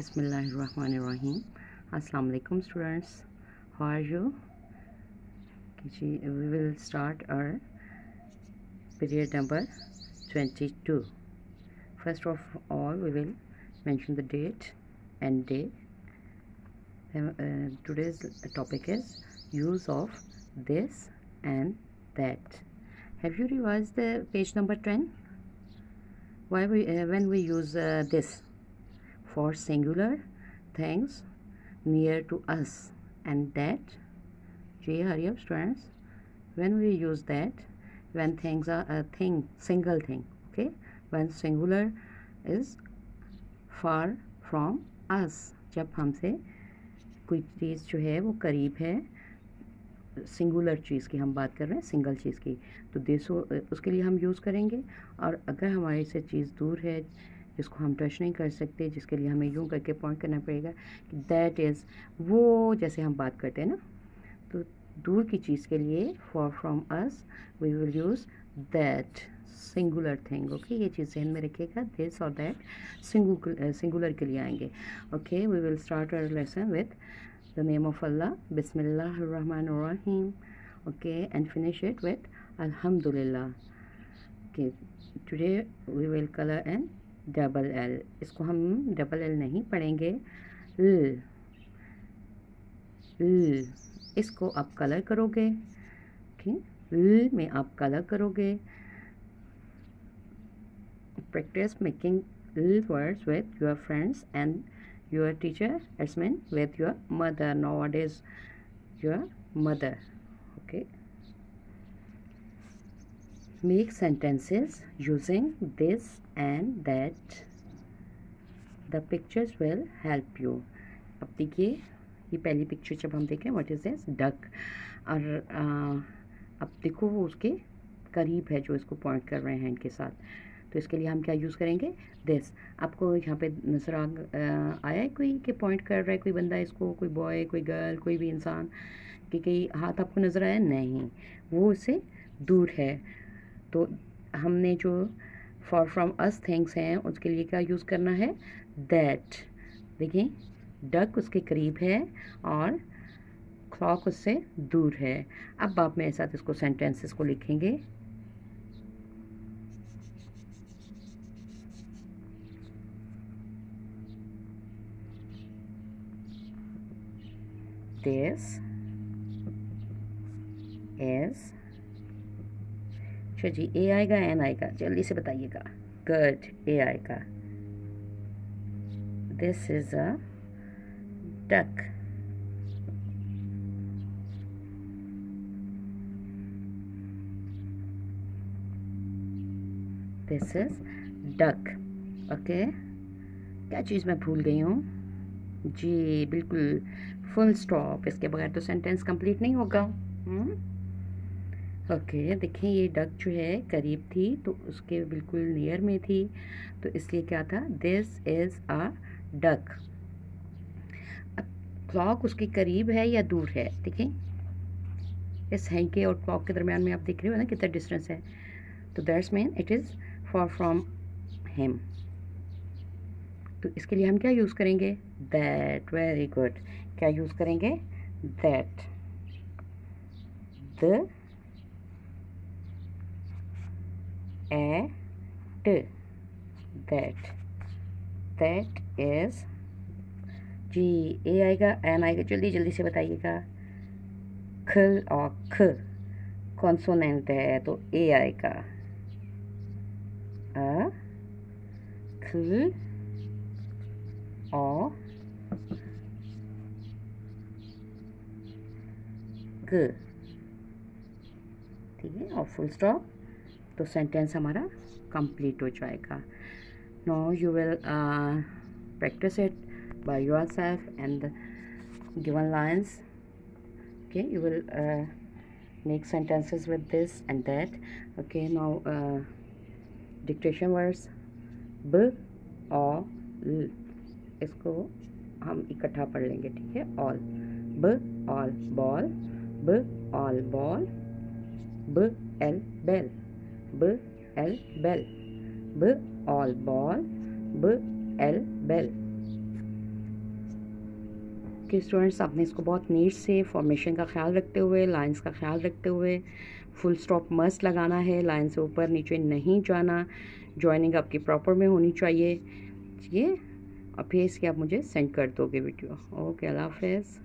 Bismillahirrahmanirrahim. Assalamu alaikum students. How are you? We will start our period number 22. First of all, we will mention the date and day. Uh, today's topic is use of this and that. Have you revised the page number 10? Why we uh, when we use uh, this? For singular things near to us and that J hurry up students when we use that when things are a thing single thing okay when singular is far from us जब हमसे कोई चीज़ जो है वो करीब है singular चीज़ की हम बात कर रहे हैं सिंगल चीज़ की तो देशो उसके लिए हम यूज़ करेंगे और अगर हमारे से चीज़ दूर है जिसको हम टच नहीं कर सकते, जिसके लिए हमें यूँ करके पॉइंट करना पड़ेगा, कि दैट इज़ वो जैसे हम बात करते हैं ना तो दूर की चीज़ के लिए far from us we will use that singular thing okay ये चीज़ जहन में रखिएगा दिस और दैट सिंगुलर के लिए आएँगे okay we will start our lesson with the name of Allah Rahim okay and finish it with अल्हम्दुलिल्लाह okay? Today we will color and double L. इसको हम डबल एल नहीं पढ़ेंगे। ल। ल। इसको आप कलर करोगे। ल में आप कलर करोगे। Practice making L words with your friends and your teacher it's mean with your mother. No what is your mother. Okay. Make sentences using this and that. The pictures will help you. अब देखिए ये पहली picture जब हम देखें what is this duck और आ, अब देखो वो उसके करीब है जो इसको पॉइंट कर रहे हैं इनके साथ। तो इसके लिए हम क्या यूज़ करेंगे? दिस आपको यहाँ पे नज़र आ आया है कोई कि पॉइंट कर रहा है कोई बंदा इसको कोई बॉय कोई गर्ल कोई भी इंसान कि कहीं हाथ आपको नज़र आया? नहीं. वो इससे दूर है। तो हमने जो फॉर फ्रॉम अस थिंग्स हैं, उसके लिए क्या यूज़ करना है? दैट देखिए डक उसके करीब है और क्लॉक उससे दूर है। अब आप मेरे साथ इसको सेंटेंसेस को लिखेंगे। This is अच्छा जी ए आएगा एन आएगा जल्दी से बताइएगा। गुड ए आएगा this is a duck this is duck okay क्या चीज़ मैं भूल गई हूँ? जी, बिल्कुल। फुल स्टॉप इसके बगैर तो सेंटेंस कंप्लीट नहीं होगा। हुँ? ओके देखिए ये डक जो है करीब थी तो उसके बिल्कुल नियर में थी। तो इसलिए क्या था? दिस इज़ अ डक अब क्लॉक उसके करीब है या दूर है? देखें, इस हैंके और क्लॉक के दरमियान में आप देख रहे हो ना कितना डिस्टेंस है। तो that's mean it is far from him तो इसके लिए हम क्या यूज़ करेंगे? दैट वेरी गुड क्या यूज़ करेंगे? That the at that that is G A आएगा एम आएगा, जल्दी जल्दी से बताइएगा। ख और ख कॉन्सोनेंट है तो ए आएगा। अ ख और ग। ठीक है, और फुल स्टॉप तो सेंटेंस हमारा कंप्लीट हो जाएगा। No you will practice it by yourself and given lines will uh, make sentences with this and that. Okay now uh, dictation words b और इसको हम इकट्ठा पढ़ लेंगे ठीक है? All B all ball B all ball B L bell B, L, bell. B, all ball. B, L, bell. Okay students आपने इसको बहुत नीट से फॉर्मेशन का ख्याल रखते हुए लाइंस का ख्याल रखते हुए फुल स्टॉप मस्त लगाना है लाइन से ऊपर नीचे नहीं जाना जॉइनिंग आपकी प्रॉपर में होनी चाहिए। ये और फिर इसके आप मुझे सेंड कर दोगे वीडियो ओके अल्लाह हाफिज़